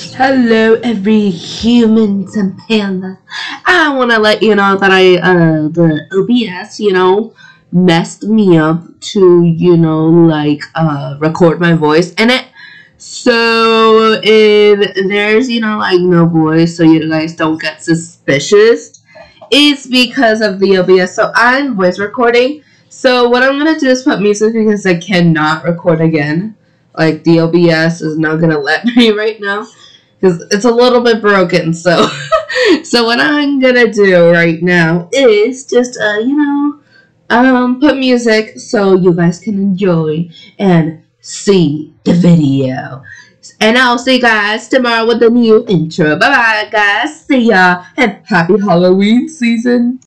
Hello, every humans and. I want to let you know that I, uh, the OBS, you know, messed me up to, you know, like, uh, record my voice in it. So, if there's, you know, like, no voice, so you guys don't get suspicious, it's because of the OBS. So, I'm voice recording. So, what I'm going to do is put music because I cannot record again. Like, the OBS is not going to let me right now because it's a little bit broken. So, so what I'm gonna do right now is just uh, you know, um, put music so you guys can enjoy and see the video. And I'll see you guys tomorrow with a new intro. Bye bye, guys. See ya and happy Halloween season.